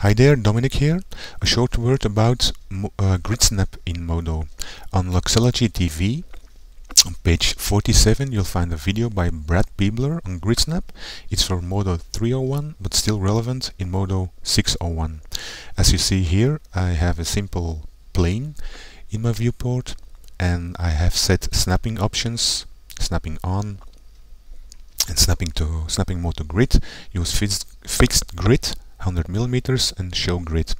Hi there, Dominiek here. A short word about uh, GridSnap in Modo. On Luxology TV, on page 47, you'll find a video by Brad Peebler on GridSnap. It's for Modo 301, but still relevant in Modo 601. As you see here, I have a simple plane in my viewport, and I have set snapping options, snapping on, and snapping to snapping mode to grid. Use fixed, fixed grid 100 millimeters and show grid.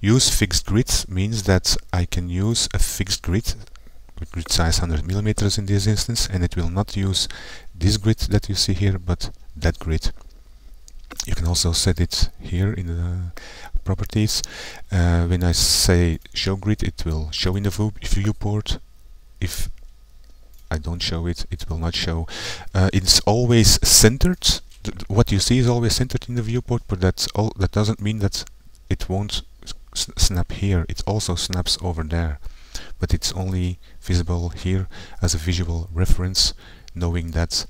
Use fixed grid means that I can use a fixed grid grid size 100 millimeters in this instance and it will not use this grid that you see here but that grid. You can also set it here in the properties. Uh, when I say show grid it will show in the viewport. If I don't show it, it will not show. Uh, it's always centered what you see is always centered in the viewport, but that's all. That doesn't mean that it won't snap here. It also snaps over there, but it's only visible here as a visual reference, knowing that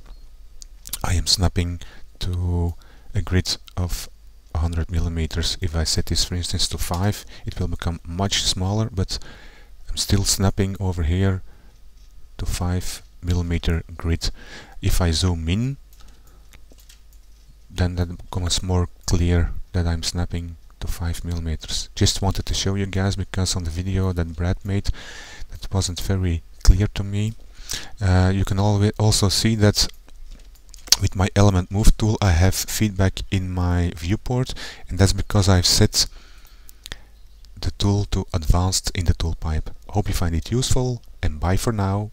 I am snapping to a grid of 100 millimeters. If I set this, for instance, to 5, it will become much smaller, but I'm still snapping over here to 5 millimeter grid. If I zoom in, then that becomes more clear that I'm snapping to 5 millimeters. Just wanted to show you guys because on the video that Brad made that wasn't very clear to me. Uh, you can also see that with my element move tool I have feedback in my viewport and that's because I've set the tool to advanced in the tool pipe. Hope you find it useful and bye for now.